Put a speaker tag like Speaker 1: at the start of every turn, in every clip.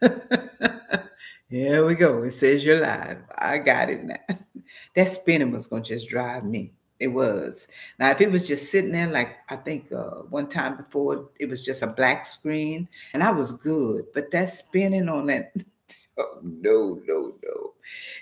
Speaker 1: Here we go. It says you're live. I got it now. That spinning was going to just drive me. It was. Now, if it was just sitting there, like I think uh, one time before, it was just a black screen and I was good. But that spinning on that, oh, no, no, no.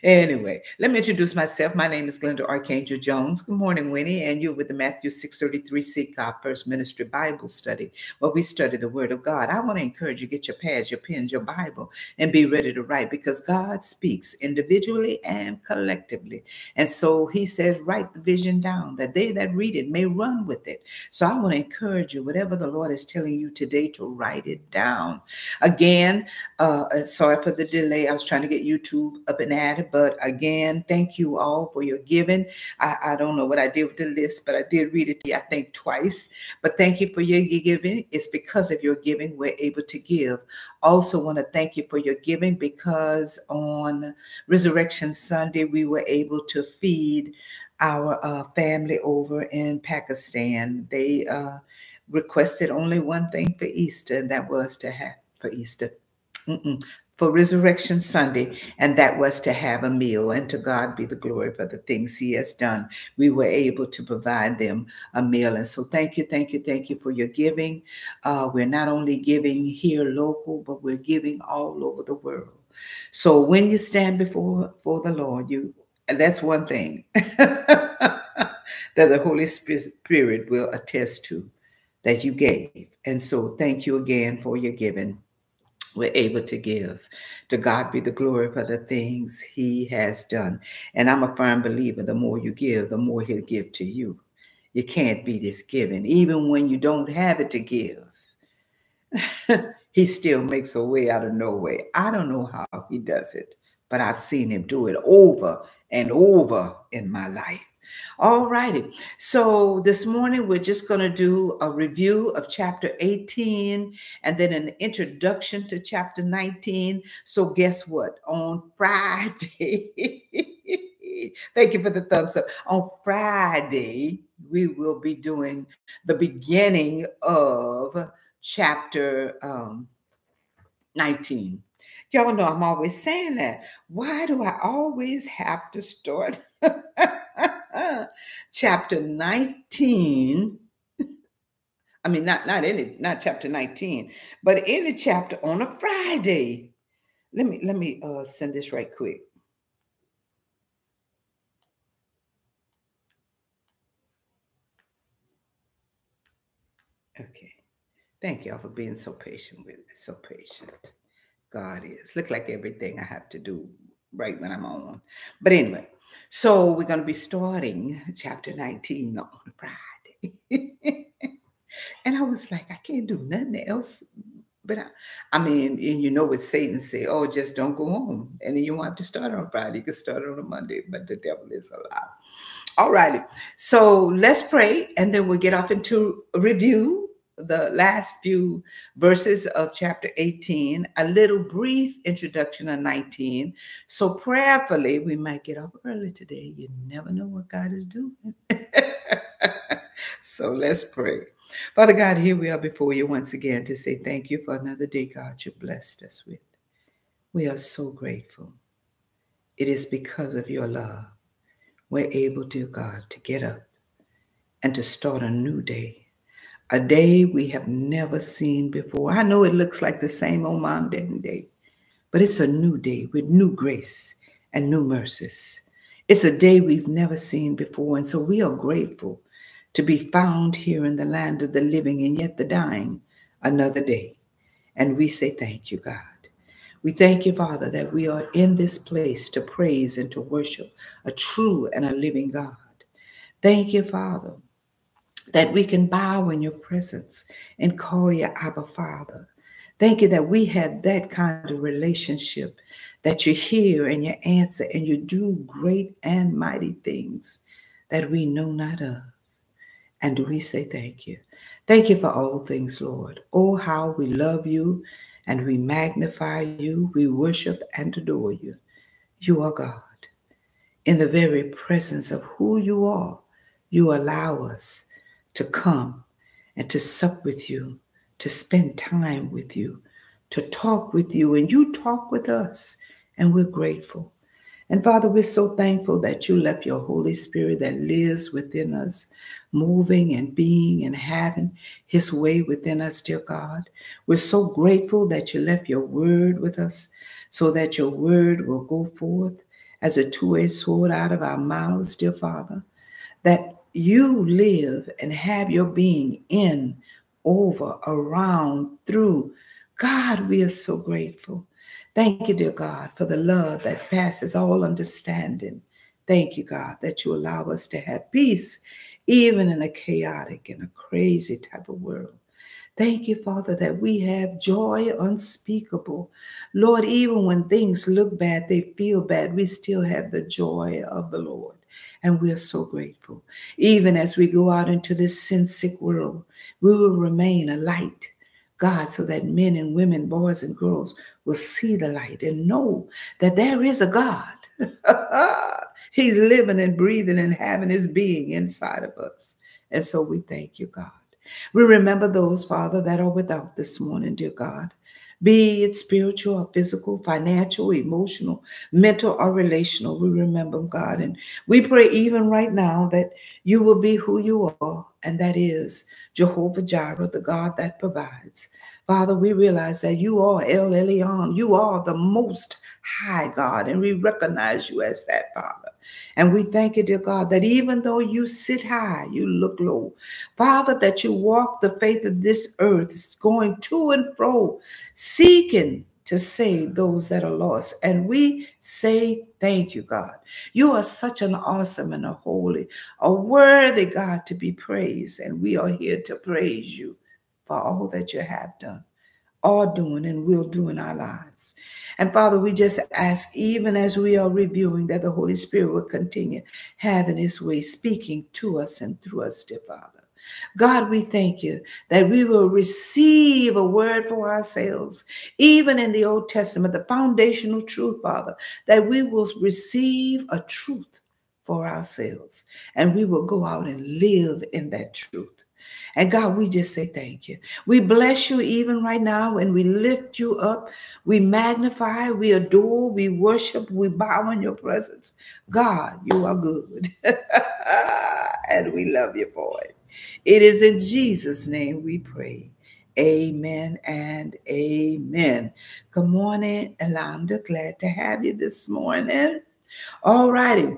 Speaker 1: Anyway, let me introduce myself. My name is Glenda Archangel Jones. Good morning, Winnie. And you're with the Matthew 633 Seek God First Ministry Bible Study, where we study the Word of God. I want to encourage you get your pads, your pens, your Bible, and be ready to write because God speaks individually and collectively. And so he says, write the vision down that they that read it may run with it. So I want to encourage you, whatever the Lord is telling you today, to write it down. Again, uh, sorry for the delay. I was trying to get YouTube up and at it, but again, thank you all for your giving. I, I don't know what I did with the list, but I did read it, I think, twice. But thank you for your giving. It's because of your giving we're able to give. Also, want to thank you for your giving because on Resurrection Sunday, we were able to feed our uh, family over in Pakistan. They uh, requested only one thing for Easter, and that was to have for Easter. Mm-mm for Resurrection Sunday, and that was to have a meal. And to God be the glory for the things He has done. We were able to provide them a meal. And so, thank you, thank you, thank you for your giving. Uh, we're not only giving here local, but we're giving all over the world. So, when you stand before for the Lord, you that's one thing that the Holy Spirit will attest to that you gave. And so, thank you again for your giving we're able to give. To God be the glory for the things He has done. And I'm a firm believer the more you give, the more He'll give to you. You can't be His giving, even when you don't have it to give. he still makes a way out of no way. I don't know how He does it, but I've seen Him do it over and over in my life. All righty. So this morning, we're just going to do a review of chapter 18 and then an introduction to chapter 19. So, guess what? On Friday, thank you for the thumbs up. On Friday, we will be doing the beginning of chapter um, 19. Y'all know I'm always saying that. Why do I always have to start? chapter 19. I mean, not not any, not chapter 19, but any chapter on a Friday. Let me let me uh, send this right quick. Okay. Thank y'all for being so patient with me. So patient. God is. Look like everything I have to do right when I'm on. But anyway, so we're going to be starting chapter 19 on Friday. and I was like, I can't do nothing else. But I, I mean, and you know what Satan say, oh, just don't go home. And you want to start on Friday. You can start on a Monday, but the devil is alive. All righty. So let's pray, and then we'll get off into review the last few verses of chapter 18, a little brief introduction of 19. So prayerfully, we might get up early today. You never know what God is doing. so let's pray. Father God, here we are before you once again to say thank you for another day, God, you blessed us with. We are so grateful. It is because of your love we're able, dear God, to get up and to start a new day a day we have never seen before. I know it looks like the same old mom day, but it's a new day with new grace and new mercies. It's a day we've never seen before, and so we are grateful to be found here in the land of the living and yet the dying another day. And we say thank you, God. We thank you, Father, that we are in this place to praise and to worship a true and a living God. Thank you, Father, that we can bow in your presence and call you Abba Father. Thank you that we have that kind of relationship that you hear and you answer and you do great and mighty things that we know not of. And we say thank you. Thank you for all things, Lord. Oh, how we love you and we magnify you, we worship and adore you. You are God. In the very presence of who you are, you allow us to come and to sup with you, to spend time with you, to talk with you, and you talk with us, and we're grateful. And Father, we're so thankful that you left your Holy Spirit that lives within us, moving and being and having his way within us, dear God. We're so grateful that you left your word with us so that your word will go forth as a two edged sword out of our mouths, dear Father. That you live and have your being in, over, around, through. God, we are so grateful. Thank you, dear God, for the love that passes all understanding. Thank you, God, that you allow us to have peace even in a chaotic and a crazy type of world. Thank you, Father, that we have joy unspeakable. Lord, even when things look bad, they feel bad, we still have the joy of the Lord. And we're so grateful. Even as we go out into this sin sick world, we will remain a light, God, so that men and women, boys and girls will see the light and know that there is a God. He's living and breathing and having his being inside of us. And so we thank you, God. We remember those, Father, that are without this morning, dear God. Be it spiritual or physical, financial, emotional, mental, or relational, we remember God. And we pray even right now that you will be who you are, and that is Jehovah Jireh, the God that provides. Father, we realize that you are El Elyon. You are the most high God, and we recognize you as that, Father. And we thank you, dear God, that even though you sit high, you look low. Father, that you walk the faith of this earth, going to and fro, seeking to save those that are lost. And we say thank you, God. You are such an awesome and a holy, a worthy God to be praised. And we are here to praise you for all that you have done, are doing, and will do in our lives. And Father, we just ask, even as we are reviewing, that the Holy Spirit will continue having his way, speaking to us and through us, dear Father. God, we thank you that we will receive a word for ourselves, even in the Old Testament, the foundational truth, Father, that we will receive a truth for ourselves and we will go out and live in that truth. And God, we just say thank you. We bless you even right now and we lift you up. We magnify, we adore, we worship, we bow in your presence. God, you are good. and we love you for it. It is in Jesus' name we pray. Amen and amen. Good morning, Elanda. Glad to have you this morning. All righty.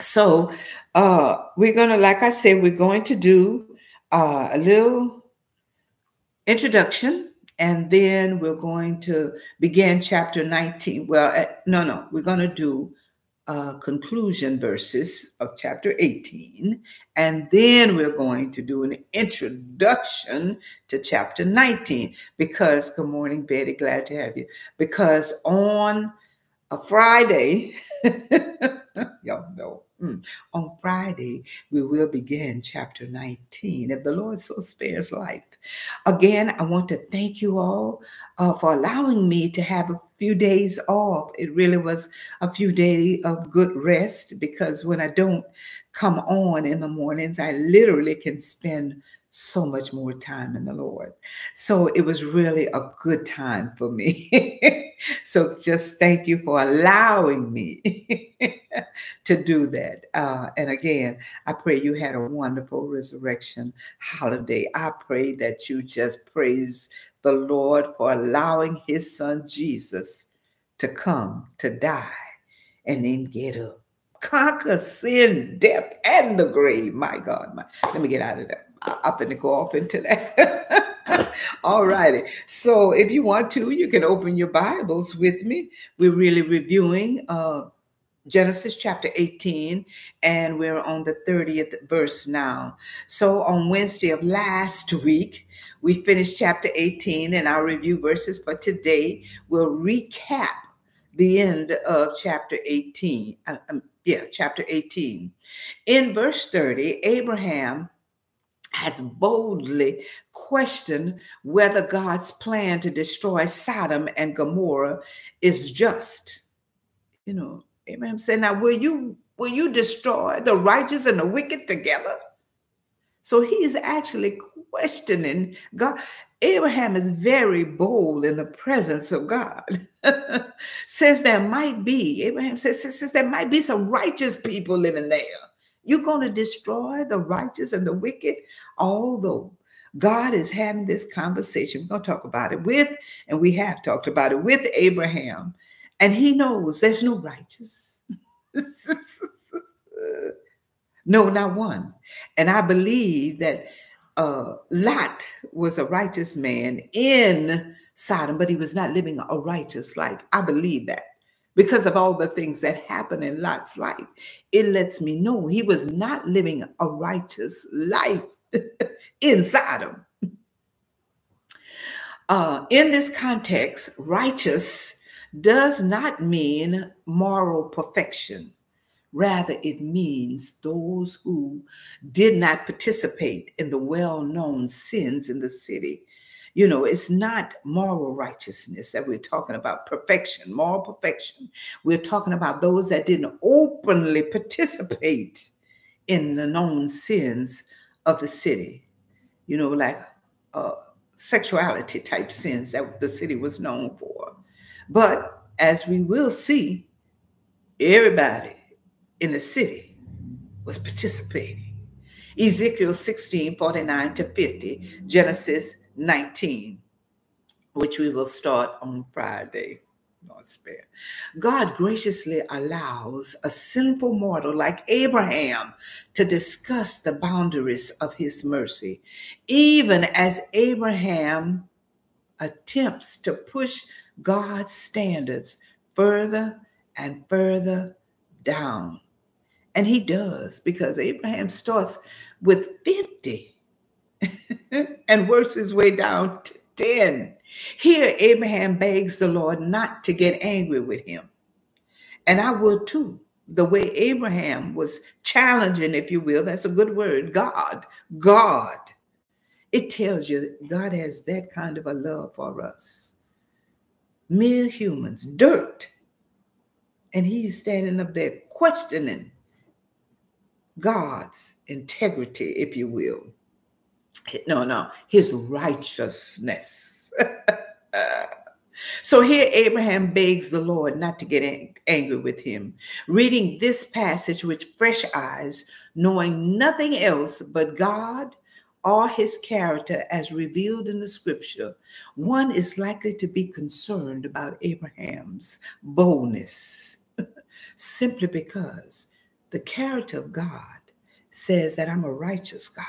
Speaker 1: So, uh, we're to, like I said, we're going to do uh, a little introduction, and then we're going to begin chapter 19. Well, uh, no, no, we're going to do uh, conclusion verses of chapter 18, and then we're going to do an introduction to chapter 19. Because, good morning, Betty, glad to have you. Because on a Friday, y'all know Mm. On Friday, we will begin chapter 19, if the Lord so spares life. Again, I want to thank you all uh, for allowing me to have a few days off. It really was a few days of good rest because when I don't come on in the mornings, I literally can spend so much more time in the Lord. So it was really a good time for me. so just thank you for allowing me to do that. Uh, and again, I pray you had a wonderful resurrection holiday. I pray that you just praise the Lord for allowing his son Jesus to come to die and then get up. Conquer sin, death, and the grave. My God, my, let me get out of there. I'm going to go off into that. All righty. So if you want to, you can open your Bibles with me. We're really reviewing uh, Genesis chapter 18, and we're on the 30th verse now. So on Wednesday of last week, we finished chapter 18, and our review verses for today will recap the end of chapter 18. Uh, um, yeah, chapter 18. In verse 30, Abraham has boldly questioned whether God's plan to destroy Sodom and Gomorrah is just. You know, Abraham said, Now, will you will you destroy the righteous and the wicked together? So he's actually questioning God. Abraham is very bold in the presence of God. says there might be, Abraham says, says there might be some righteous people living there. You're going to destroy the righteous and the wicked, although God is having this conversation. We're going to talk about it with, and we have talked about it with Abraham, and he knows there's no righteous. no, not one. And I believe that uh, Lot was a righteous man in Sodom, but he was not living a righteous life. I believe that because of all the things that happened in Lot's life. It lets me know he was not living a righteous life in Sodom. Uh, in this context, righteous does not mean moral perfection. Rather, it means those who did not participate in the well known sins in the city. You know, it's not moral righteousness that we're talking about, perfection, moral perfection. We're talking about those that didn't openly participate in the known sins of the city. You know, like uh, sexuality type sins that the city was known for. But as we will see, everybody in the city was participating. Ezekiel 16 49 to 50, Genesis 19, which we will start on Friday. Lord spare. God graciously allows a sinful mortal like Abraham to discuss the boundaries of his mercy, even as Abraham attempts to push God's standards further and further down. And he does because Abraham starts with 50 and works his way down to 10. Here, Abraham begs the Lord not to get angry with him. And I would too. The way Abraham was challenging, if you will, that's a good word, God, God. It tells you God has that kind of a love for us. Mere humans, dirt. And he's standing up there questioning God's integrity, if you will. No, no, his righteousness. so here Abraham begs the Lord not to get angry with him. Reading this passage with fresh eyes, knowing nothing else but God or his character as revealed in the scripture, one is likely to be concerned about Abraham's boldness simply because the character of God says that I'm a righteous God.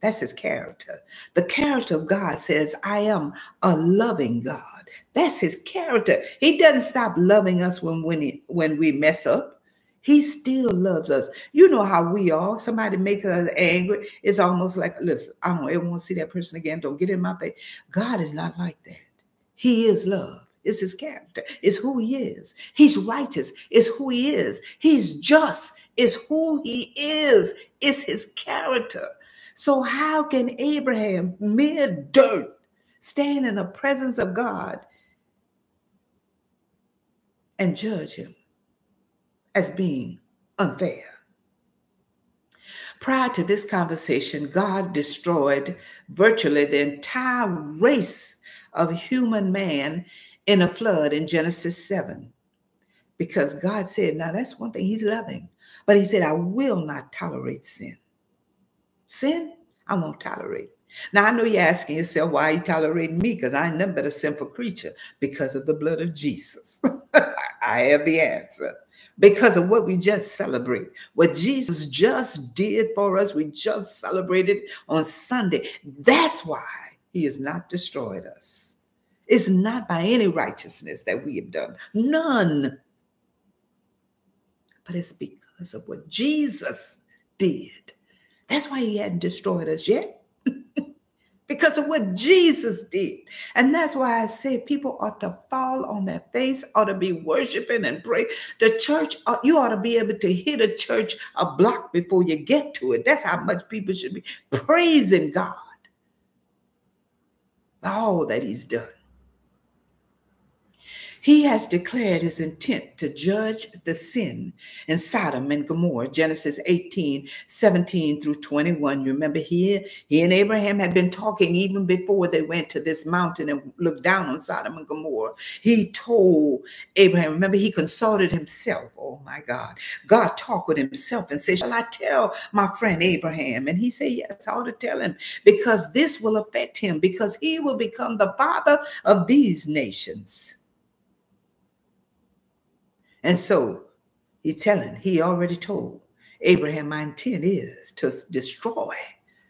Speaker 1: That's his character. The character of God says, I am a loving God. That's his character. He doesn't stop loving us when, when, he, when we mess up. He still loves us. You know how we are. Somebody make us angry. It's almost like, listen, I don't ever want to see that person again. Don't get in my face. God is not like that. He is love. It's his character. It's who he is. He's righteous. It's who he is. He's just It's who he is, It's his character. So, how can Abraham, mere dirt, stand in the presence of God and judge him as being unfair? Prior to this conversation, God destroyed virtually the entire race of human man in a flood in Genesis 7 because God said, now that's one thing He's loving. But he said, I will not tolerate sin. Sin, I won't tolerate. Now, I know you're asking yourself, why are you tolerating me? Because I ain't nothing but a sinful creature because of the blood of Jesus. I have the answer. Because of what we just celebrate, what Jesus just did for us, we just celebrated on Sunday. That's why he has not destroyed us. It's not by any righteousness that we have done, none. But it's because of what Jesus did. That's why he hadn't destroyed us yet. Because of what Jesus did. And that's why I say people ought to fall on their face, ought to be worshiping and pray. The church, uh, you ought to be able to hit a church a block before you get to it. That's how much people should be praising God all that he's done. He has declared his intent to judge the sin in Sodom and Gomorrah. Genesis 18, 17 through 21. You remember here, he and Abraham had been talking even before they went to this mountain and looked down on Sodom and Gomorrah. He told Abraham, remember, he consulted himself. Oh my God. God talked with himself and said, Shall I tell my friend Abraham? And he said, Yes, I ought to tell him because this will affect him, because he will become the father of these nations. And so he's telling, he already told Abraham, my intent is to destroy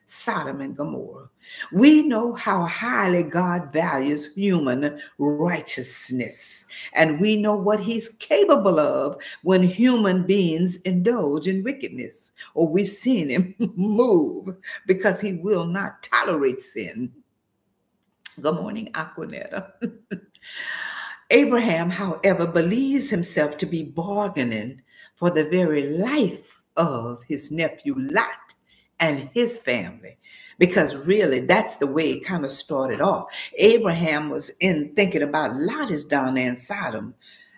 Speaker 1: Sodom and Gomorrah. We know how highly God values human righteousness, and we know what he's capable of when human beings indulge in wickedness, or we've seen him move because he will not tolerate sin. Good morning, Aquanetta. Abraham, however, believes himself to be bargaining for the very life of his nephew Lot and his family. Because really, that's the way it kind of started off. Abraham was in thinking about Lot is down there in Sodom.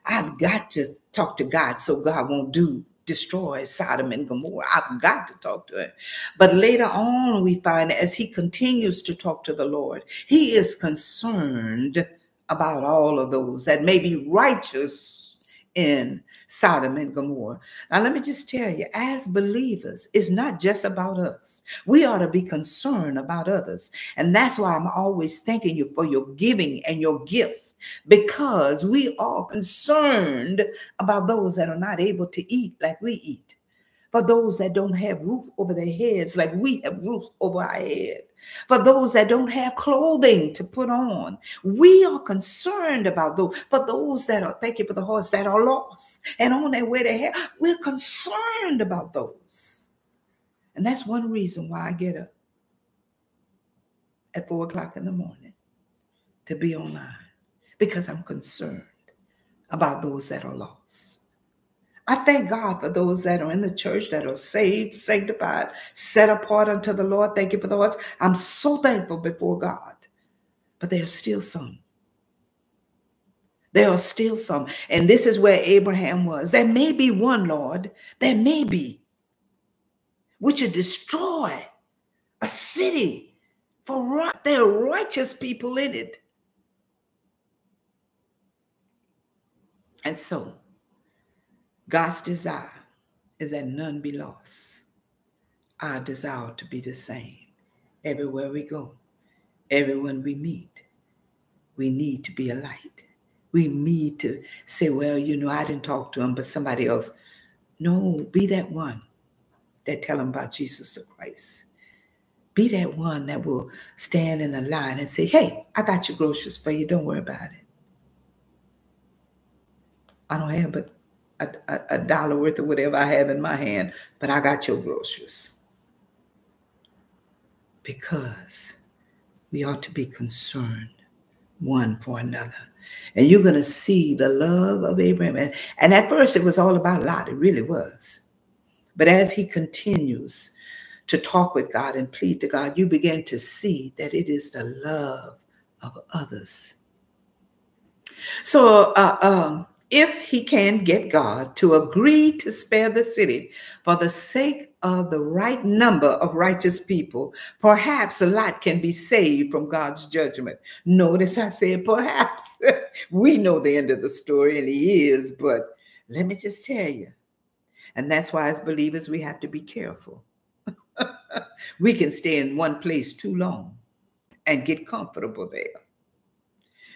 Speaker 1: I've got to talk to God so God won't do destroy Sodom and Gomorrah. I've got to talk to him. But later on, we find as he continues to talk to the Lord, he is concerned about all of those that may be righteous in Sodom and Gomorrah. Now, let me just tell you, as believers, it's not just about us. We ought to be concerned about others. And that's why I'm always thanking you for your giving and your gifts, because we are concerned about those that are not able to eat like we eat for those that don't have roof over their heads like we have roofs over our head, for those that don't have clothing to put on. We are concerned about those, for those that are, thank you for the horse, that are lost and on their way to hell. We're concerned about those. And that's one reason why I get up at four o'clock in the morning to be online, because I'm concerned about those that are lost. I thank God for those that are in the church that are saved, sanctified, set apart unto the Lord. Thank you for the those. I'm so thankful before God. But there are still some. There are still some. And this is where Abraham was. There may be one, Lord. There may be. Which would destroy a city for there are righteous people in it. And so God's desire is that none be lost. Our desire to be the same everywhere we go, everyone we meet. We need to be a light. We need to say, well, you know, I didn't talk to him, but somebody else. No, be that one that tell them about Jesus Christ. Be that one that will stand in a line and say, hey, I got your groceries for you. Don't worry about it. I don't have but a, a, a dollar worth of whatever I have in my hand, but I got your groceries. Because we ought to be concerned one for another. And you're going to see the love of Abraham. And, and at first, it was all about Lot. It really was. But as he continues to talk with God and plead to God, you begin to see that it is the love of others. So, uh, um, if he can get God to agree to spare the city for the sake of the right number of righteous people, perhaps a Lot can be saved from God's judgment. Notice I said perhaps. we know the end of the story, and he is, but let me just tell you. And that's why, as believers, we have to be careful. we can stay in one place too long and get comfortable there.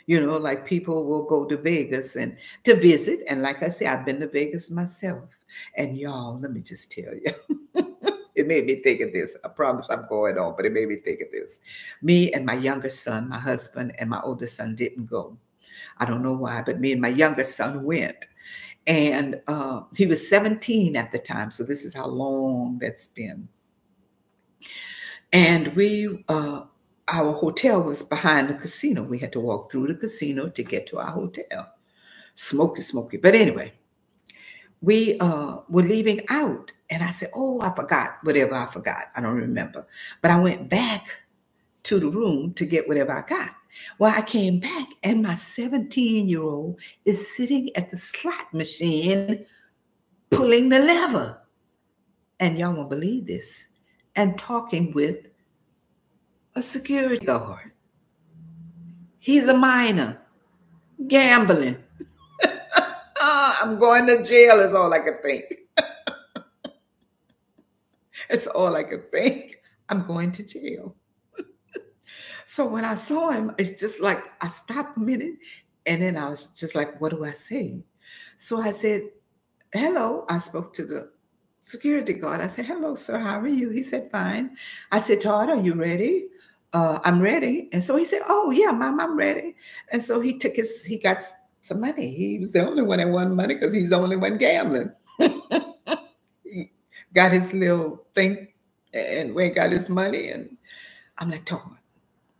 Speaker 1: You know, like people will go to Vegas and to visit. And like I say, I've been to Vegas myself. And y'all, let me just tell you. it made me think of this. I promise I'm going on, but it made me think of this. Me and my younger son, my husband, and my oldest son didn't go. I don't know why, but me and my younger son went. And uh, he was 17 at the time. So this is how long that's been. And we uh, our hotel was behind the casino. We had to walk through the casino to get to our hotel. Smoky, smoky. But anyway, we uh, were leaving out, and I said, "Oh, I forgot whatever I forgot. I don't remember." But I went back to the room to get whatever I got, Well, I came back and my 17 year old is sitting at the slot machine pulling the lever. And y'all won't believe this. And talking with a security guard. He's a minor, gambling. Ah, I'm going to jail, is all I can think. it's all I could think. I'm going to jail. so when I saw him, it's just like I stopped a minute and then I was just like, what do I say? So I said, hello. I spoke to the security guard. I said, hello, sir. How are you? He said, fine. I said, Todd, are you ready? Uh, I'm ready. And so he said, oh, yeah, mom, I'm ready. And so he took his, he got some money. He was the only one that won money because he's the only one gambling. he got his little thing and went got his money. And I'm like, Todd,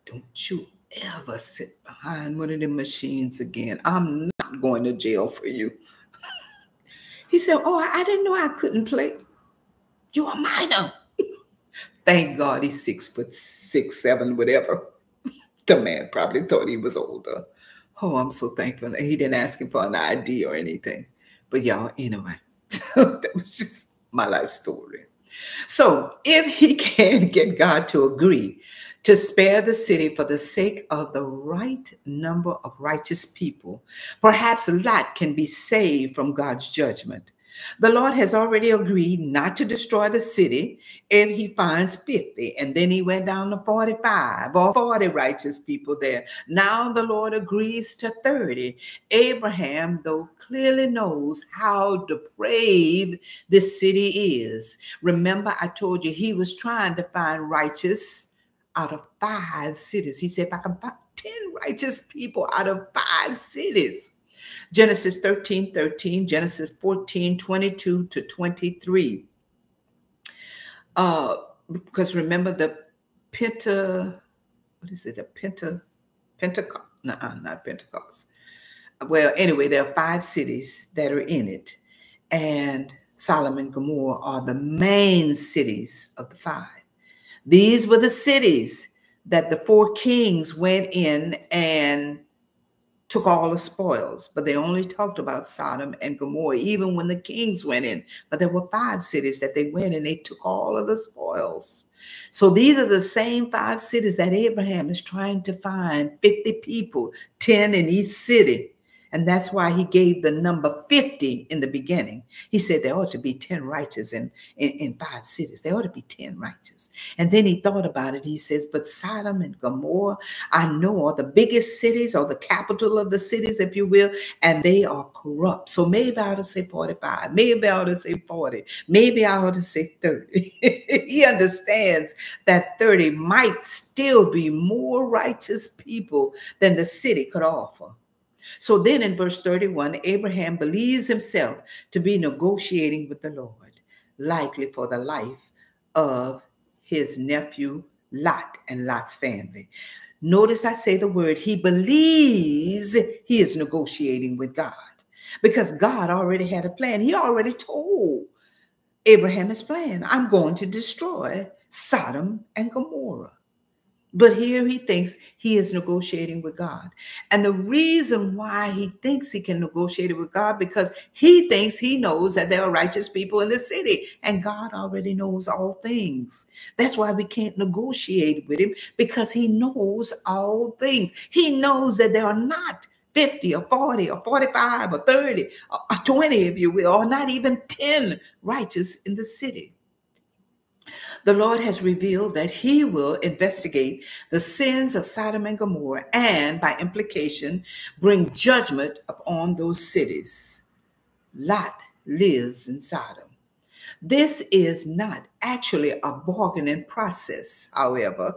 Speaker 1: don't you ever sit behind one of them machines again. I'm not going to jail for you. he said, Oh, I didn't know I couldn't play. You're a minor. Thank God he's six foot six, seven, whatever. the man probably thought he was older. Oh, I'm so thankful that he didn't ask him for an ID or anything. But y'all, anyway, that was just my life story. So if he can get God to agree to spare the city for the sake of the right number of righteous people, perhaps a Lot can be saved from God's judgment. The Lord has already agreed not to destroy the city if he finds 50. And then he went down to 45 or 40 righteous people there. Now the Lord agrees to 30. Abraham, though clearly knows how depraved this city is. Remember, I told you he was trying to find righteous out of five cities. He said, if I can find 10 righteous people out of five cities. Genesis 13, 13, Genesis 14, 22 to 23. Uh, because remember the Penta, what is it? A Penta, Pentecost? No, not Pentecost. Well, anyway, there are five cities that are in it. And Sodom and Gomorrah are the main cities of the five. These were the cities that the four kings went in and took all the spoils, but they only talked about Sodom and Gomorrah, even when the kings went in. But there were five cities that they went and they took all of the spoils. So these are the same five cities that Abraham is trying to find 50 people, 10 in each city. And that's why he gave the number 50 in the beginning. He said there ought to be 10 righteous in, in, in, five cities. There ought to be 10 righteous. And then he thought about it. He says, But Sodom and Gomorrah, I know are the biggest cities or the capital of the cities, if you will, and they are corrupt. So maybe I ought to say 45. Maybe I ought to say 40. Maybe I ought to say 30. he understands that 30 might still be more righteous people than the city could offer. So then in verse 31, Abraham believes himself to be negotiating with the Lord, likely for the life of his nephew Lot and Lot's family. Notice I say the word, he believes he is negotiating with God because God already had a plan. He already told Abraham his plan. I'm going to destroy Sodom and Gomorrah. But here he thinks he is negotiating with God. And the reason why he thinks he can negotiate it with God because he thinks he knows that there are righteous people in the city and God already knows all things. That's why we can't negotiate with him because he knows all things. He knows that there are not 50 or 40 or 45 or 30 or 20 if you will, or not even 10 righteous in the city the Lord has revealed that he will investigate the sins of Sodom and Gomorrah and, by implication, bring judgment upon those cities. Lot lives in Sodom. This is not actually a bargaining process, however.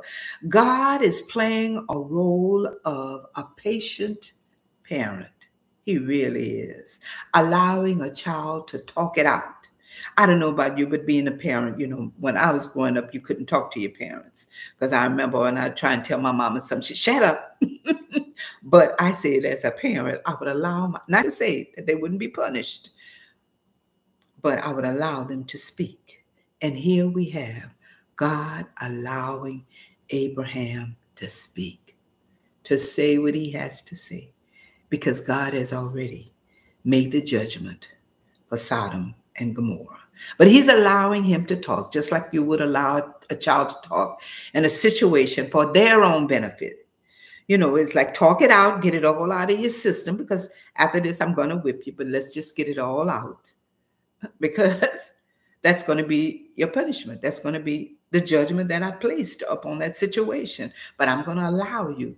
Speaker 1: God is playing a role of a patient parent. He really is, allowing a child to talk it out I don't know about you, but being a parent, you know, when I was growing up, you couldn't talk to your parents because I remember when I try and tell my mama something, she shut up. but I said, as a parent, I would allow my, not to say that they wouldn't be punished, but I would allow them to speak. And here we have God allowing Abraham to speak to say what he has to say because God has already made the judgment for Sodom and Gomorrah. But he's allowing him to talk just like you would allow a child to talk in a situation for their own benefit. You know, it's like talk it out, get it all out of your system because after this, I'm going to whip you, but let's just get it all out because that's going to be your punishment. That's going to be the judgment that I placed upon that situation. But I'm going to allow you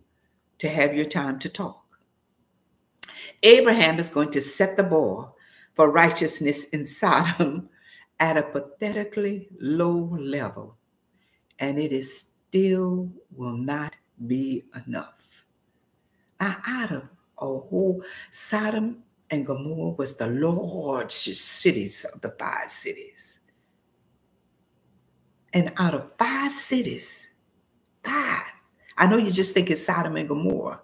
Speaker 1: to have your time to talk. Abraham is going to set the bar for righteousness in Sodom at a pathetically low level, and it is still will not be enough. out of a whole Sodom and Gomorrah was the largest cities of the five cities. And out of five cities, five, I know you just think it's Sodom and Gomorrah,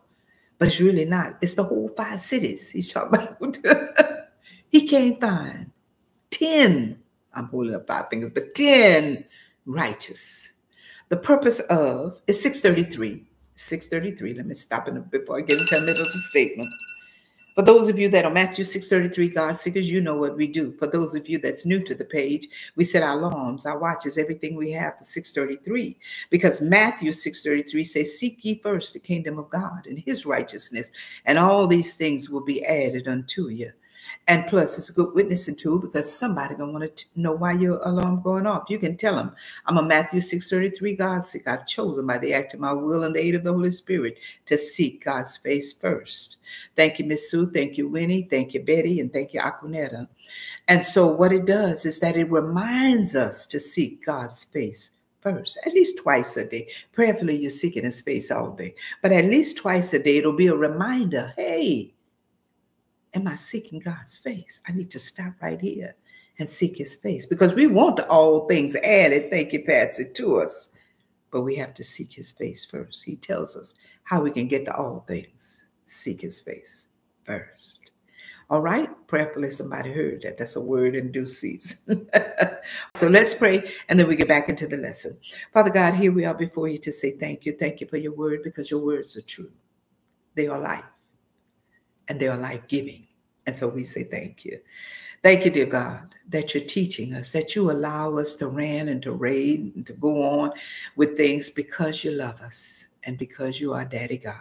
Speaker 1: but it's really not. It's the whole five cities he's talking about. he can't find 10, I'm holding up five fingers, but 10 righteous. The purpose of is 633. 633. Let me stop it before I get into a middle of the statement. For those of you that are Matthew 633 God seekers, you know what we do. For those of you that's new to the page, we set our alarms, our watches, everything we have for 633. Because Matthew 633 says, Seek ye first the kingdom of God and his righteousness, and all these things will be added unto you. And plus, it's a good witnessing tool because somebody gonna want to know why your alarm going off. You can tell them, "I'm a Matthew 6:33 God seek. I've chosen by the act of my will and the aid of the Holy Spirit to seek God's face first." Thank you, Miss Sue. Thank you, Winnie. Thank you, Betty, and thank you, Aquanetta. And so, what it does is that it reminds us to seek God's face first, at least twice a day. Prayerfully, you're seeking His face all day, but at least twice a day, it'll be a reminder. Hey Am I seeking God's face? I need to stop right here and seek his face because we want the all things added, thank you, Patsy, to us. But we have to seek his face first. He tells us how we can get to all things. Seek his face first. All right, prayerfully, somebody heard that. That's a word in due season. so let's pray and then we get back into the lesson. Father God, here we are before you to say thank you. Thank you for your word because your words are true. They are life and they are life giving. And so we say thank you. Thank you, dear God, that you're teaching us, that you allow us to rant and to raid and to go on with things because you love us and because you are Daddy God.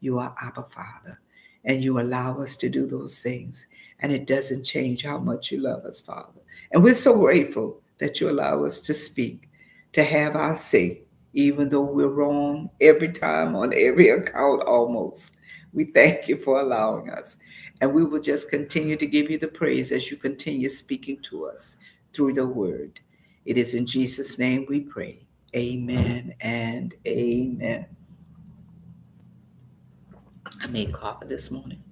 Speaker 1: You are Abba Father, and you allow us to do those things. And it doesn't change how much you love us, Father. And we're so grateful that you allow us to speak, to have our say, even though we're wrong every time on every account almost. We thank you for allowing us. And we will just continue to give you the praise as you continue speaking to us through the word. It is in Jesus' name we pray. Amen and amen. I made coffee this morning.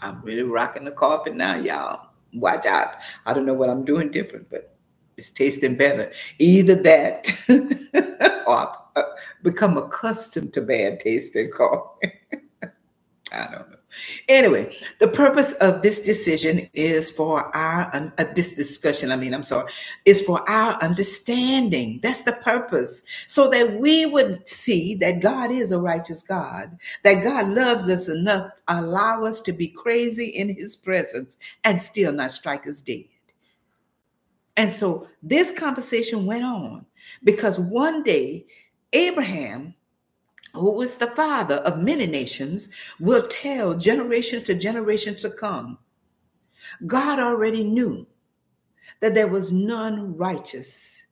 Speaker 1: I'm really rocking the coffee now, y'all. Watch out. I don't know what I'm doing different, but it's tasting better. Either that or uh, become accustomed to bad tasting coffee. I don't know. Anyway, the purpose of this decision is for our uh, this discussion. I mean, I'm sorry, is for our understanding. That's the purpose, so that we would see that God is a righteous God, that God loves us enough, allow us to be crazy in His presence, and still not strike us dead. And so this conversation went on because one day Abraham who was the father of many nations, will tell generations to generations to come. God already knew that there was none righteous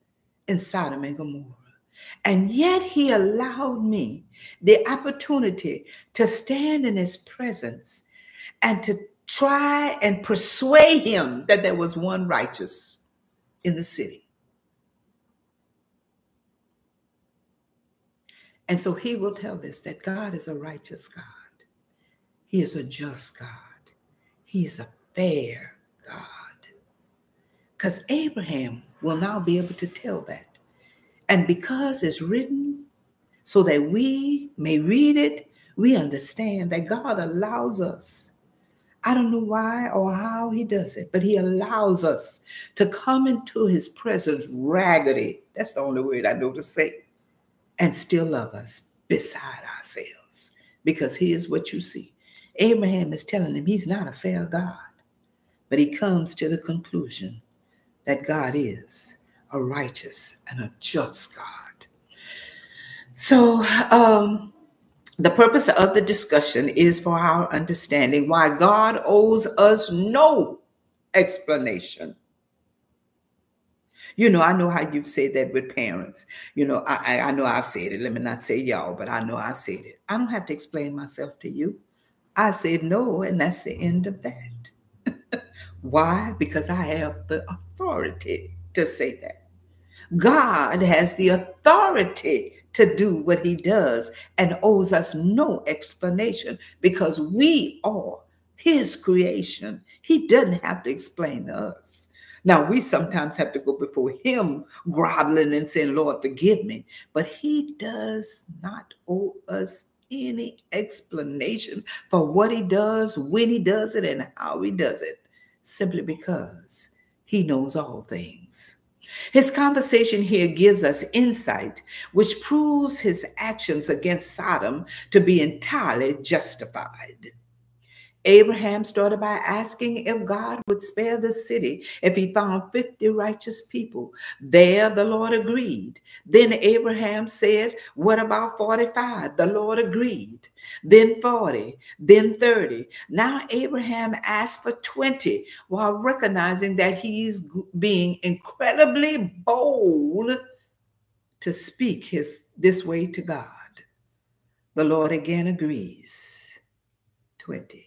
Speaker 1: in Sodom and Gomorrah. And yet he allowed me the opportunity to stand in his presence and to try and persuade him that there was one righteous in the city. And so he will tell this that God is a righteous God. He is a just God. He's a fair God. Because Abraham will now be able to tell that. And because it's written so that we may read it, we understand that God allows us. I don't know why or how he does it, but he allows us to come into his presence raggedy. That's the only word I know to say and still love us beside ourselves. because here's what you see. Abraham is telling him he's not a fair God, but he comes to the conclusion that God is a righteous and a just God. So, um, the purpose of the discussion is for our understanding why God owes us no explanation. You know, I know how you've said that with parents. You know, I, I know I've said it. Let me not say y'all, but I know I've said it. I don't have to explain myself to you. I said no, and that's the end of that. Why? Because I have the authority to say that. God has the authority to do what he does and owes us no explanation because we are his creation. He doesn't have to explain to us. Now, we sometimes have to go before him groveling and saying, Lord, forgive me. But he does not owe us any explanation for what he does, when he does it, and how he does it, simply because he knows all things. His conversation here gives us insight, which proves his actions against Sodom to be entirely justified. Abraham started by asking if God would spare the city if he found 50 righteous people. There the Lord agreed. Then Abraham said, What about 45? The Lord agreed. Then 40, then 30. Now Abraham asked for 20 while recognizing that he's being incredibly bold to speak his this way to God. The Lord again agrees. 20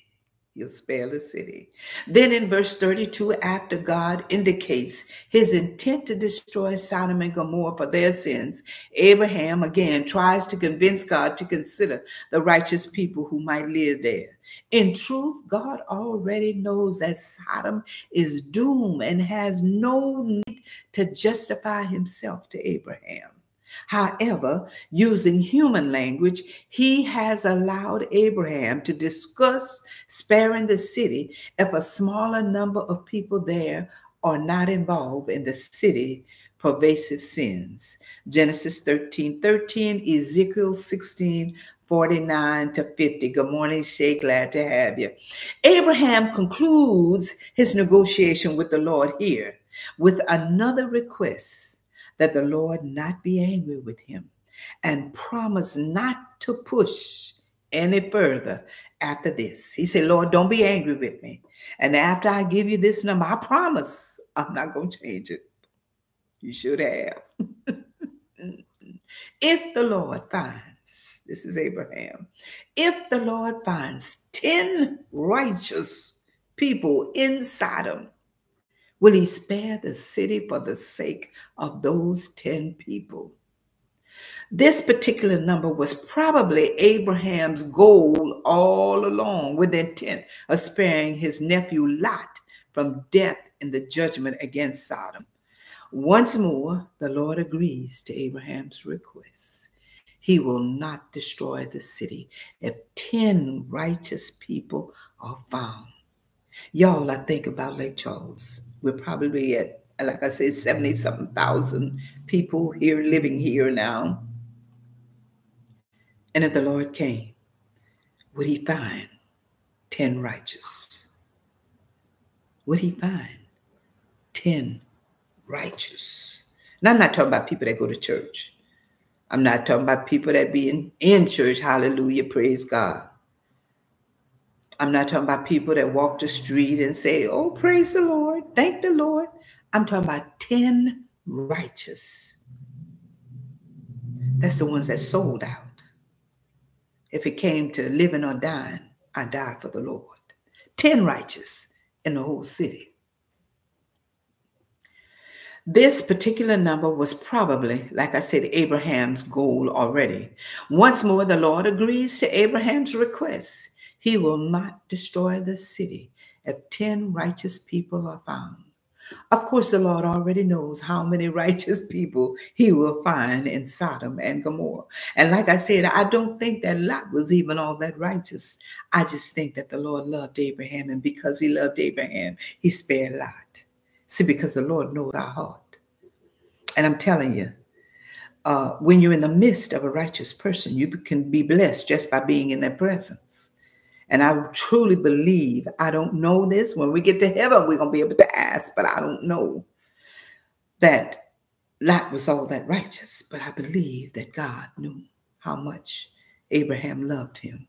Speaker 1: you'll spare the city. Then in verse 32, after God indicates his intent to destroy Sodom and Gomorrah for their sins, Abraham again tries to convince God to consider the righteous people who might live there. In truth, God already knows that Sodom is doomed and has no need to justify himself to Abraham. However, using human language, he has allowed Abraham to discuss sparing the city if a smaller number of people there are not involved in the city pervasive sins. Genesis 13 13, Ezekiel 16 49 to 50. Good morning, Shay. Glad to have you. Abraham concludes his negotiation with the Lord here with another request that the Lord not be angry with him and promise not to push any further after this. He said, Lord, don't be angry with me. And after I give you this number, I promise I'm not going to change it. You should have. if the Lord finds, this is Abraham, if the Lord finds 10 righteous people in Sodom, Will he spare the city for the sake of those 10 people? This particular number was probably Abraham's goal all along with the intent of sparing his nephew Lot from death in the judgment against Sodom. Once more, the Lord agrees to Abraham's request. He will not destroy the city if 10 righteous people are found. Y'all, I think about Lake Charles. We're probably at, like I said, 70 something thousand people here living here now. And if the Lord came, would he find 10 righteous? Would he find 10 righteous? Now, I'm not talking about people that go to church. I'm not talking about people that be in, in church. Hallelujah. Praise God. I'm not talking about people that walk the street and say, Oh, praise the Lord, thank the Lord. I'm talking about 10 righteous. That's the ones that sold out. If it came to living or dying, I died for the Lord. 10 righteous in the whole city. This particular number was probably, like I said, Abraham's goal already. Once more, the Lord agrees to Abraham's request. He will not destroy the city if 10 righteous people are found. Of course, the Lord already knows how many righteous people he will find in Sodom and Gomorrah. And like I said, I don't think that Lot was even all that righteous. I just think that the Lord loved Abraham, and because he loved Abraham, he spared Lot. See, because the Lord knows our heart. And I'm telling you, uh, when you're in the midst of a righteous person, you can be blessed just by being in their presence. And I truly believe, I don't know this. When we get to heaven, we're going to be able to ask, but I don't know that Lot was all that righteous. But I believe that God knew how much Abraham loved him.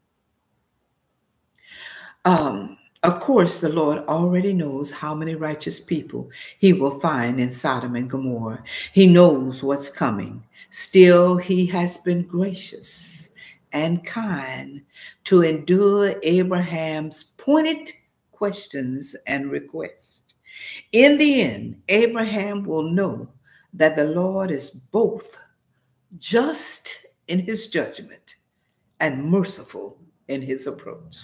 Speaker 1: Um, of course, the Lord already knows how many righteous people he will find in Sodom and Gomorrah. He knows what's coming. Still, he has been gracious and kind to endure Abraham's pointed questions and requests. In the end, Abraham will know that the Lord is both just in his judgment and merciful in his approach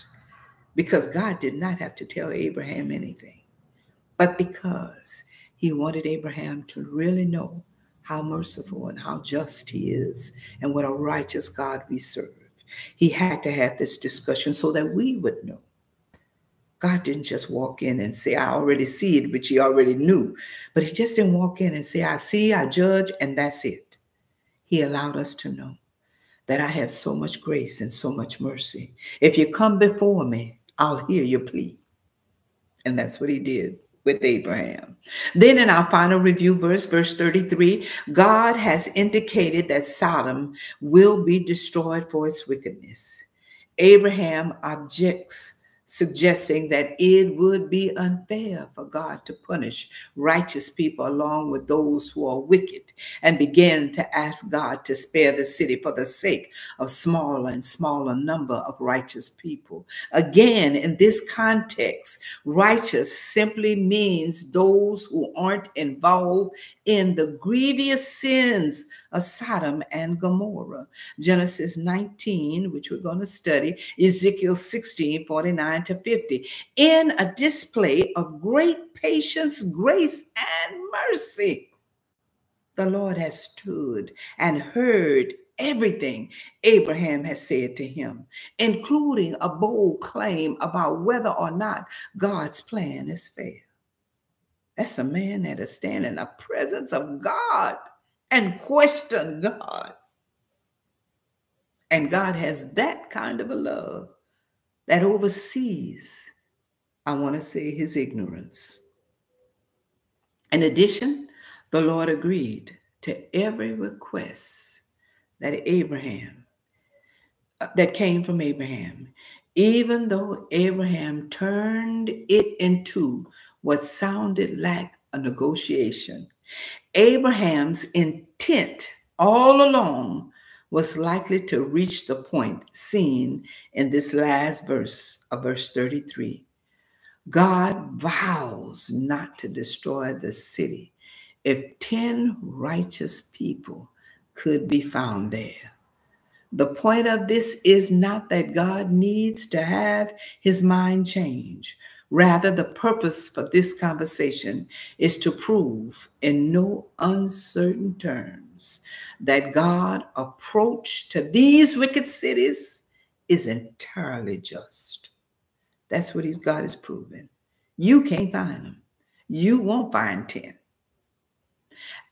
Speaker 1: because God did not have to tell Abraham anything, but because he wanted Abraham to really know how merciful and how just he is and what a righteous God we serve. He had to have this discussion so that we would know. God didn't just walk in and say, I already see it, which he already knew. But he just didn't walk in and say, I see, I judge, and that's it. He allowed us to know that I have so much grace and so much mercy. If you come before me, I'll hear your plea. And that's what he did with Abraham. Then in our final review verse, verse 33, God has indicated that Sodom will be destroyed for its wickedness. Abraham objects suggesting that it would be unfair for God to punish righteous people along with those who are wicked and begin to ask God to spare the city for the sake of smaller and smaller number of righteous people. Again, in this context, righteous simply means those who aren't involved in the grievous sins of Sodom and Gomorrah. Genesis 19, which we're going to study, Ezekiel 16, 49 to 50, in a display of great patience, grace, and mercy. The Lord has stood and heard everything Abraham has said to him, including a bold claim about whether or not God's plan is fair. That's a man that'll stand in the presence of God and question God. And God has that kind of a love that oversees, I want to say, his ignorance. In addition, the Lord agreed to every request that Abraham, uh, that came from Abraham, even though Abraham turned it into what sounded like a negotiation. Abraham's intent all along was likely to reach the point seen in this last verse of verse 33. God vows not to destroy the city if 10 righteous people could be found there. The point of this is not that God needs to have his mind change Rather, the purpose for this conversation is to prove in no uncertain terms that God's approach to these wicked cities is entirely just. That's what he's God is proving. You can't find them. You won't find 10.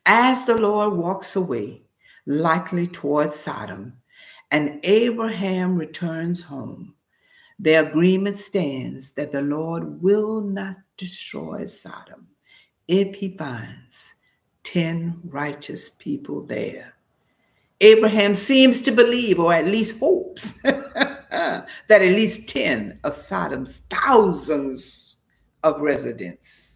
Speaker 1: As the Lord walks away, likely towards Sodom, and Abraham returns home, the agreement stands that the Lord will not destroy Sodom if he finds 10 righteous people there. Abraham seems to believe, or at least hopes, that at least 10 of Sodom's thousands of residents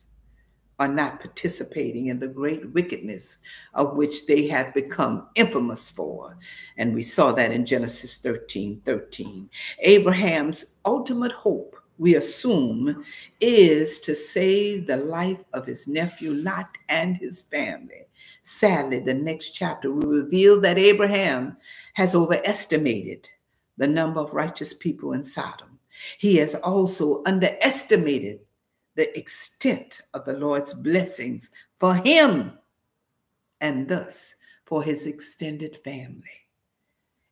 Speaker 1: are not participating in the great wickedness of which they have become infamous for. And we saw that in Genesis 13 13. Abraham's ultimate hope, we assume, is to save the life of his nephew Lot and his family. Sadly, the next chapter will reveal that Abraham has overestimated the number of righteous people in Sodom. He has also underestimated the extent of the Lord's blessings for him and thus for his extended family.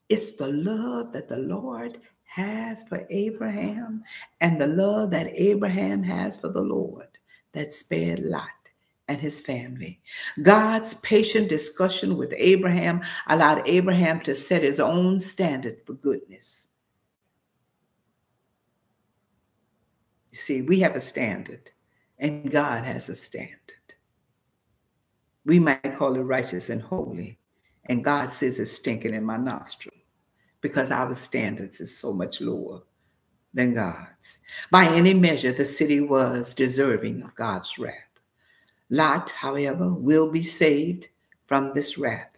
Speaker 1: It's the love that the Lord has for Abraham and the love that Abraham has for the Lord that spared Lot and his family. God's patient discussion with Abraham allowed Abraham to set his own standard for goodness. You see, we have a standard, and God has a standard. We might call it righteous and holy, and God says it's stinking in my nostril because our standards is so much lower than God's. By any measure, the city was deserving of God's wrath. Lot, however, will be saved from this wrath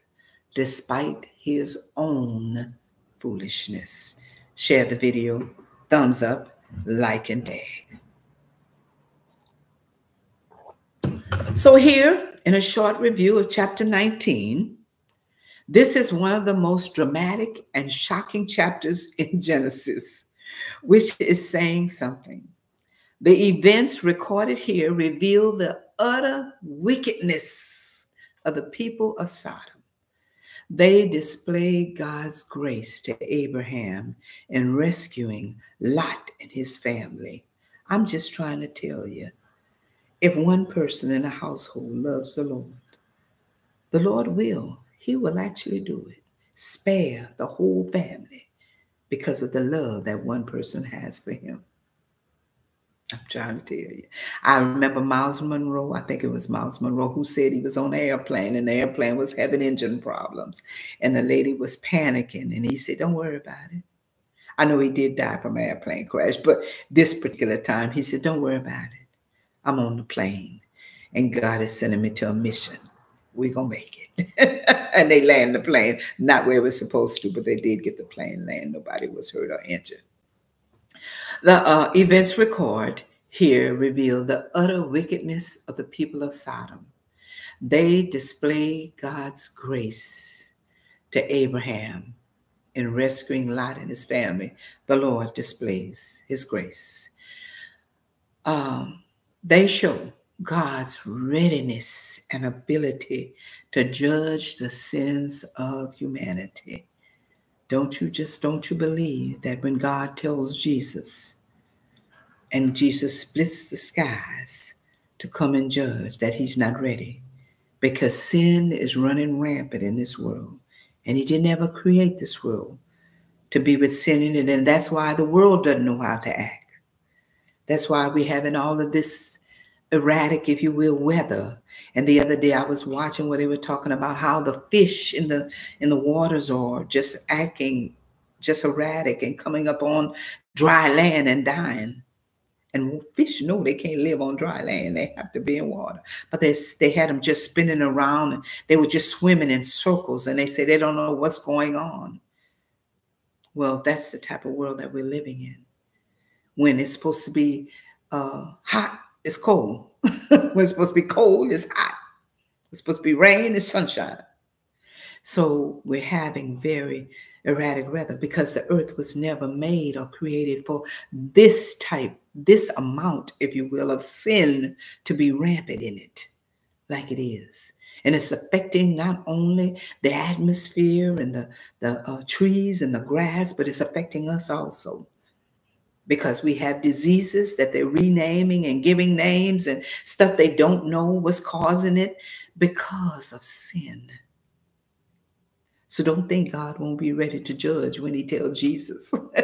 Speaker 1: despite his own foolishness. Share the video, thumbs up, like, and tag. So, here in a short review of chapter 19, this is one of the most dramatic and shocking chapters in Genesis, which is saying something. The events recorded here reveal the utter wickedness of the people of Sodom. They displayed God's grace to Abraham in rescuing Lot and his family. I'm just trying to tell you if one person in a household loves the Lord, the Lord will. He will actually do it. Spare the whole family because of the love that one person has for him. I'm trying to tell you. I remember Myles Munroe, I think it was Myles Munroe, who said he was on an airplane and the airplane was having engine problems. And the lady was panicking. And he said, Don't worry about it. I know he did die from an airplane crash, but this particular time he said, Don't worry about it. I'm on the plane and God is sending me to a mission. We're going to make it. and they land the plane, not where it was supposed to, but they did get the plane land. Nobody was hurt or injured. The uh, events record here reveal the utter wickedness of the people of Sodom. They display God's grace to Abraham in rescuing Lot and his family. The Lord displays his grace. Um, they show God's readiness and ability to judge the sins of humanity. Don't you just don't you believe that when God tells Jesus and Jesus splits the skies to come and judge that he's not ready because sin is running rampant in this world and he didn't ever create this world to be with sin in it and that's why the world doesn't know how to act. That's why we're having all of this erratic, if you will, weather. And the other day I was watching where they were talking about how the fish in the in the waters are just acting just erratic and coming up on dry land and dying. And fish know they can't live on dry land; they have to be in water. But they they had them just spinning around, and they were just swimming in circles, and they say they don't know what's going on. Well, that's the type of world that we're living in. When it's supposed to be uh, hot it's cold. when it's supposed to be cold, it's hot. It's supposed to be rain, it's sunshine. So we're having very erratic weather because the earth was never made or created for this type, this amount, if you will, of sin to be rampant in it, like it is. And it's affecting not only the atmosphere and the, the uh, trees and the grass, but it's affecting us also because we have diseases that they're renaming and giving names and stuff they don't know what's causing it because of sin. So don't think God won't be ready to judge when he tells Jesus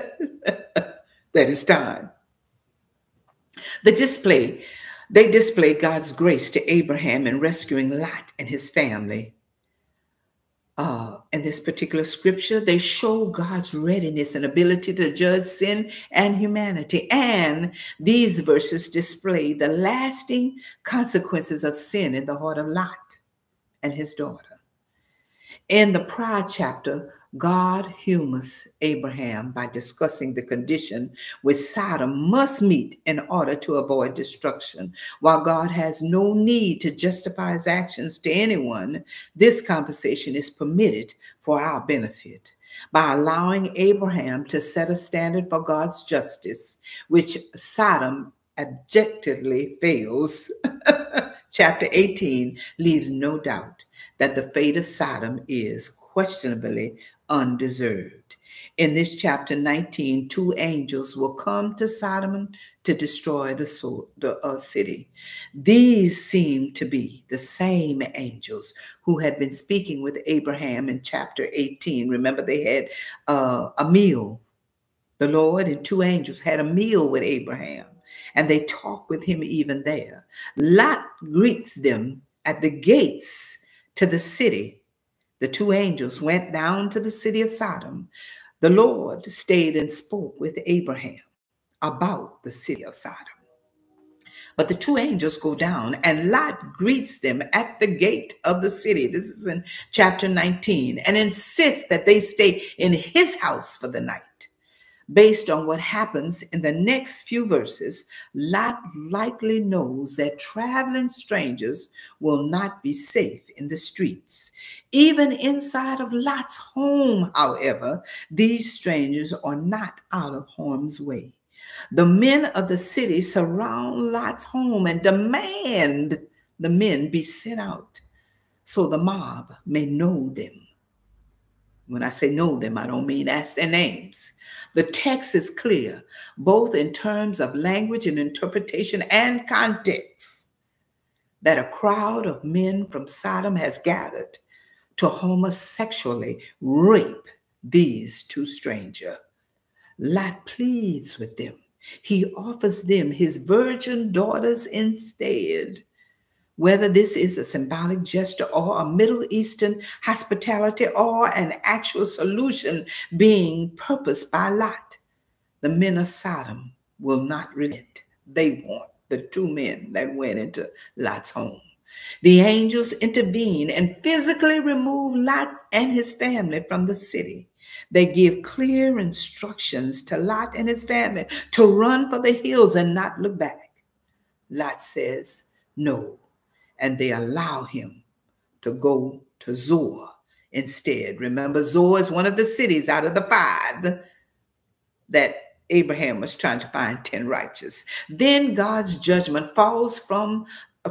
Speaker 1: that it's time. The display, they display God's grace to Abraham in rescuing Lot and his family uh, in this particular scripture, they show God's readiness and ability to judge sin and humanity. And these verses display the lasting consequences of sin in the heart of Lot and his daughter. In the prior chapter, God humors Abraham by discussing the condition which Sodom must meet in order to avoid destruction. While God has no need to justify his actions to anyone, this conversation is permitted for our benefit by allowing Abraham to set a standard for God's justice, which Sodom objectively fails. Chapter 18 leaves no doubt that the fate of Sodom is questionably undeserved. In this chapter 19, two angels will come to Sodom to destroy the, soul, the uh, city. These seem to be the same angels who had been speaking with Abraham in chapter 18. Remember, they had uh, a meal. The Lord and two angels had a meal with Abraham, and they talked with him even there. Lot greets them at the gates to the city. The two angels went down to the city of Sodom. The Lord stayed and spoke with Abraham about the city of Sodom. But the two angels go down, and Lot greets them at the gate of the city. This is in chapter 19, and insists that they stay in his house for the night. Based on what happens in the next few verses, Lot likely knows that traveling strangers will not be safe in the streets. Even inside of Lot's home, however, these strangers are not out of harm's way. The men of the city surround Lot's home and demand the men be sent out so the mob may know them. When I say know them, I don't mean ask their names. The text is clear, both in terms of language and interpretation and context, that a crowd of men from Sodom has gathered to homosexually rape these two strangers. Lot pleads with them. He offers them his virgin daughters instead whether this is a symbolic gesture or a Middle Eastern hospitality or an actual solution being purposed by Lot, the men of Sodom will not relent. They want the two men that went into Lot's home. The angels intervene and physically remove Lot and his family from the city. They give clear instructions to Lot and his family to run for the hills and not look back. Lot says, No, and they allow him to go to Zoar instead. Remember, Zoar is one of the cities out of the five that Abraham was trying to find 10 righteous. Then God's judgment falls from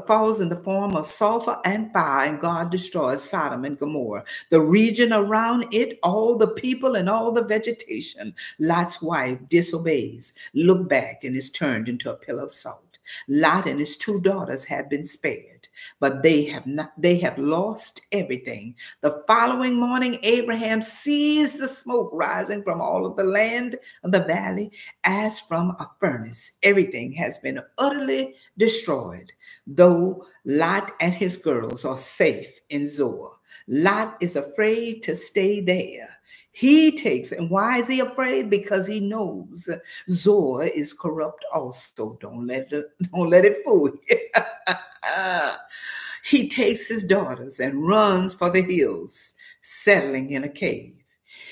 Speaker 1: falls in the form of sulfur and fire, and God destroys Sodom and Gomorrah. The region around it, all the people and all the vegetation. Lot's wife disobeys, look back, and is turned into a pillar of salt. Lot and his two daughters have been spared but they have not they have lost everything the following morning abraham sees the smoke rising from all of the land of the valley as from a furnace everything has been utterly destroyed though lot and his girls are safe in zoar lot is afraid to stay there he takes, and why is he afraid? Because he knows Zoar is corrupt also. Don't let it, don't let it fool you. he takes his daughters and runs for the hills, settling in a cave.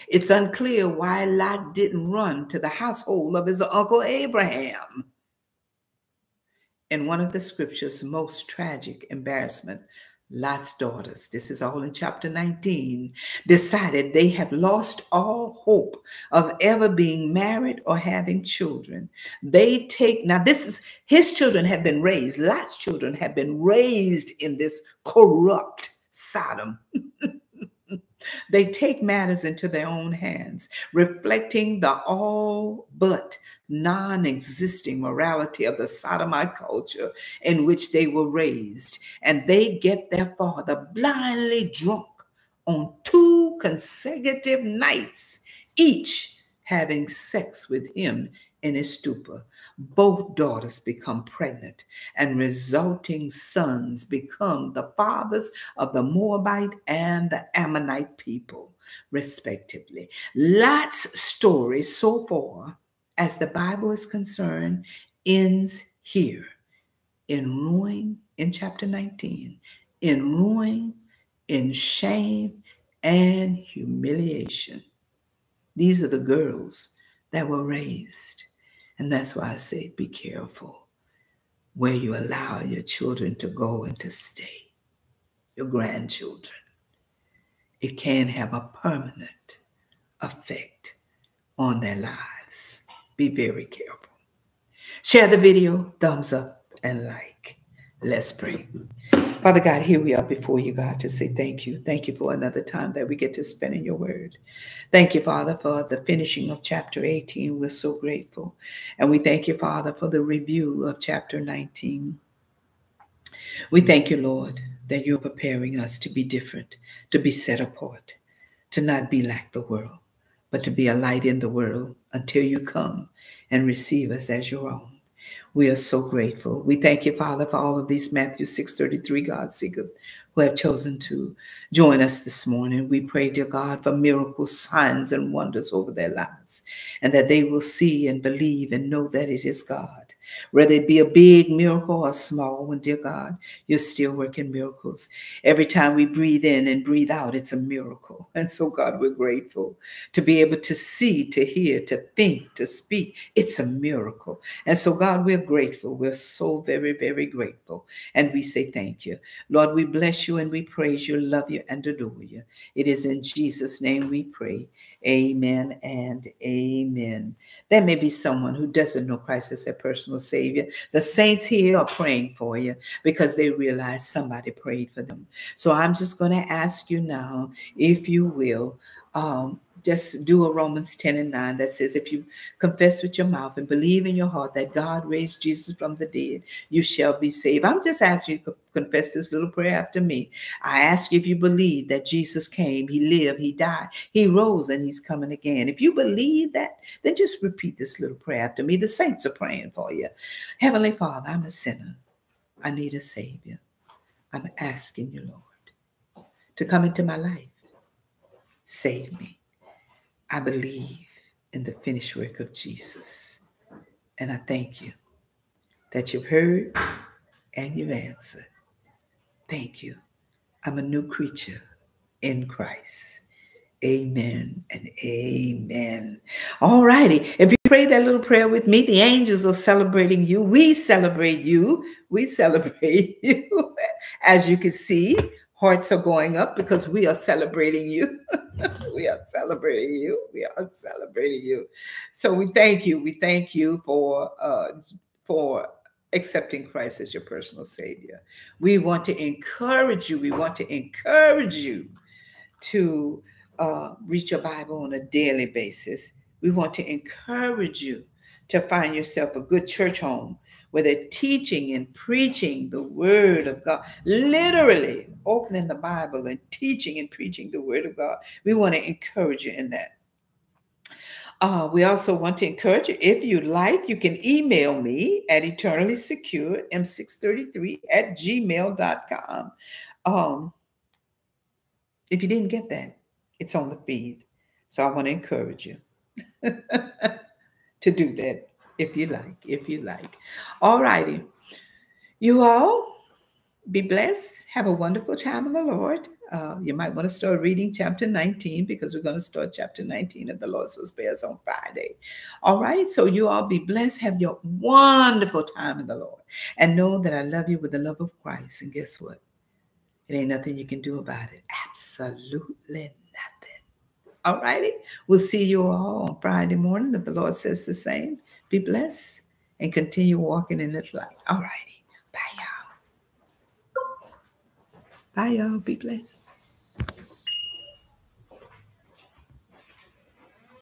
Speaker 1: It's unclear why Lot didn't run to the household of his uncle Abraham. In one of the scripture's most tragic embarrassment, Lot's daughters, this is all in chapter 19, decided they have lost all hope of ever being married or having children. They take, now, this is his children have been raised, Lot's children have been raised in this corrupt Sodom. they take matters into their own hands, reflecting the all but non existing morality of the sodomite culture in which they were raised. And they get their father blindly drunk on two consecutive nights, each having sex with him in his stupor. Both daughters become pregnant, and resulting sons become the fathers of the Moabite and the Ammonite people, respectively. Lot's story so far as the Bible is concerned, ends here in ruin in chapter 19, in ruin, in shame, and humiliation. These are the girls that were raised. And that's why I say be careful where you allow your children to go and to stay, your grandchildren. It can have a permanent effect on their lives. Be very careful. Share the video, thumbs up, and like. Let's pray. Father God, here we are before you, God, to say thank you. Thank you for another time that we get to spend in your word. Thank you, Father, for the finishing of chapter 18. We're so grateful. And we thank you, Father, for the review of chapter 19. We thank you, Lord, that you're preparing us to be different, to be set apart, to not be like the world, but to be a light in the world until you come and receive us as your own. We are so grateful. We thank you, Father, for all of these Matthew 6:33 God seekers who have chosen to join us this morning. We pray, dear God, for miracles, signs, and wonders over their lives, and that they will see and believe and know that it is God whether it be a big miracle or a small one, dear God, you're still working miracles. Every time we breathe in and breathe out, it's a miracle. And so, God, we're grateful to be able to see, to hear, to think, to speak. It's a miracle. And so, God, we're grateful. We're so very, very grateful. And we say thank you. Lord, we bless you and we praise you, love you, and adore you. It is in Jesus' name we pray. Amen and amen. There may be someone who doesn't know Christ as their personal Savior. The saints here are praying for you because they realize somebody prayed for them. So I'm just going to ask you now, if you will, um, just do a Romans 10 and 9 that says, if you confess with your mouth and believe in your heart that God raised Jesus from the dead, you shall be saved. I'm just asking you to confess this little prayer after me. I ask you if you believe that Jesus came, he lived, he died, he rose, and he's coming again. If you believe that, then just repeat this little prayer after me. The saints are praying for you. Heavenly Father, I'm a sinner. I need a Savior. I'm asking you, Lord, to come into my life. Save me. I believe in the finished work of Jesus. And I thank you that you've heard and you've answered. Thank you. I'm a new creature in Christ. Amen and amen. All righty. If you pray that little prayer with me, the angels are celebrating you. We celebrate you. We celebrate you. As you can see, hearts are going up because we are celebrating you. we are celebrating you. We are celebrating you. So we thank you. We thank you for uh, for accepting Christ as your personal Savior. We want to encourage you. We want to encourage you to uh, read your Bible on a daily basis. We want to encourage you to find yourself a good church home where they're teaching and preaching the word of God, literally opening the Bible and teaching and preaching the word of God. We want to encourage you in that. Uh, we also want to encourage you, if you like, you can email me at eternally secure m633 at gmail.com. Um, if you didn't get that, it's on the feed. So I want to encourage you to do that if you like, if you like. All righty. You all be blessed. Have a wonderful time in the Lord. Uh, you might want to start reading chapter 19 because we're going to start chapter 19 of the Lord's Bears on Friday. All right. So you all be blessed. Have your wonderful time in the Lord. And know that I love you with the love of Christ. And guess what? It ain't nothing you can do about it. Absolutely nothing. All righty. We'll see you all on Friday morning if the Lord says the same. Be blessed and continue walking in this light. All righty. Bye, y'all. Bye, y'all. Be blessed.